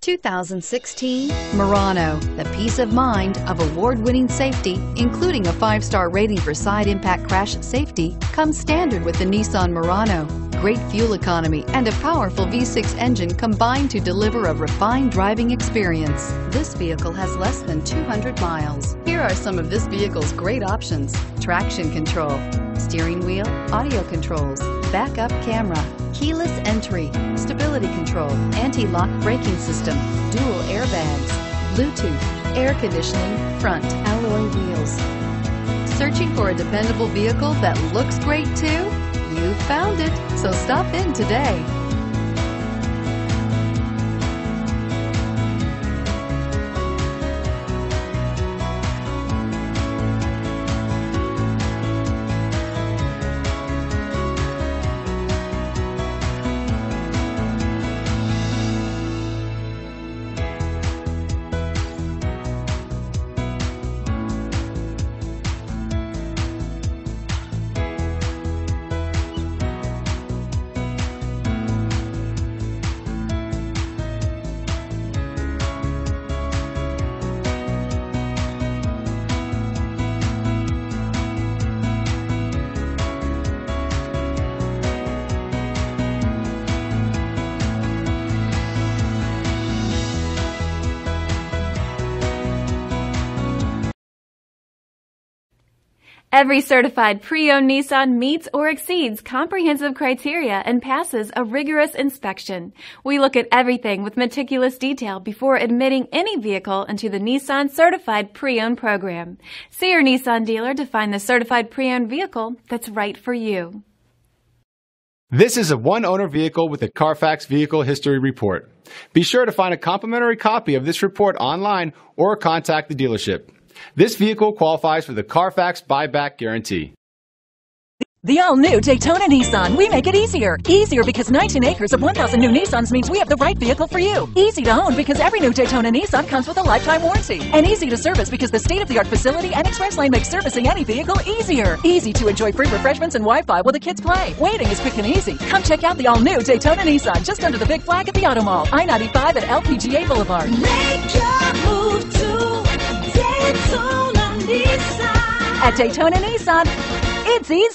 2016 Murano, the peace of mind of award-winning safety, including a five-star rating for side impact crash safety, comes standard with the Nissan Murano. Great fuel economy and a powerful V6 engine combine to deliver a refined driving experience. This vehicle has less than 200 miles. Here are some of this vehicle's great options. Traction control, steering wheel, audio controls, backup camera, keyless entry, stability control, anti-lock braking system, dual airbags, Bluetooth, air conditioning, front alloy wheels. Searching for a dependable vehicle that looks great too? You found it, so stop in today. Every certified pre-owned Nissan meets or exceeds comprehensive criteria and passes a rigorous inspection. We look at everything with meticulous detail before admitting any vehicle into the Nissan Certified Pre-Owned program. See your Nissan dealer to find the certified pre-owned vehicle that's right for you. This is a one-owner vehicle with a Carfax Vehicle History Report. Be sure to find a complimentary copy of this report online or contact the dealership. This vehicle qualifies for the Carfax buyback guarantee. The all-new Daytona Nissan. We make it easier. Easier because 19 acres of 1,000 new Nissans means we have the right vehicle for you. Easy to own because every new Daytona Nissan comes with a lifetime warranty. And easy to service because the state-of-the-art facility and express lane makes servicing any vehicle easier. Easy to enjoy free refreshments and Wi-Fi while the kids play. Waiting is quick and easy. Come check out the all-new Daytona Nissan just under the big flag at the Auto Mall. I-95 at LPGA Boulevard. Make your move to At Daytona Nissan, it's easy.